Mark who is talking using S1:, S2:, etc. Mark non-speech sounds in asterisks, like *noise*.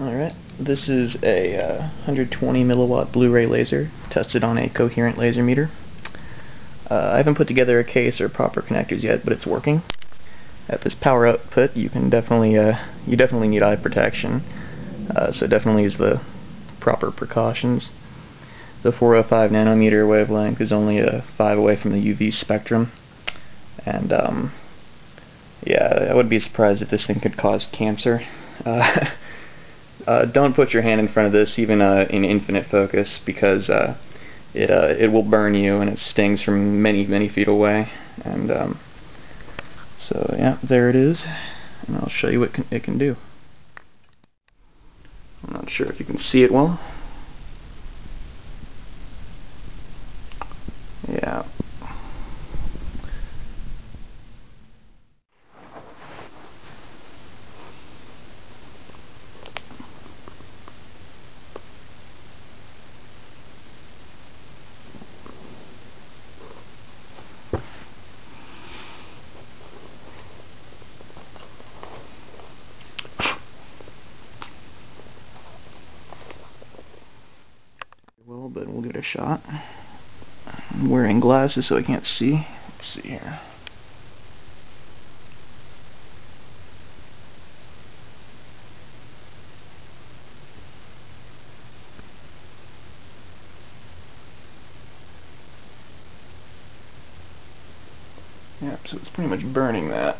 S1: Alright, this is a uh, 120 milliwatt Blu-ray laser tested on a coherent laser meter. Uh, I haven't put together a case or proper connectors yet, but it's working. At this power output, you can definitely uh, you definitely need eye protection, uh, so definitely use the proper precautions. The 405 nanometer wavelength is only a 5 away from the UV spectrum, and um, yeah, I would be surprised if this thing could cause cancer. *laughs* Uh, don't put your hand in front of this, even uh, in infinite focus, because uh, it uh, it will burn you and it stings from many many feet away. And um, so yeah, there it is, and I'll show you what can, it can do. I'm not sure if you can see it well. Yeah. But we'll give it a shot. I'm wearing glasses so I can't see. Let's see here. Yep, so it's pretty much burning that.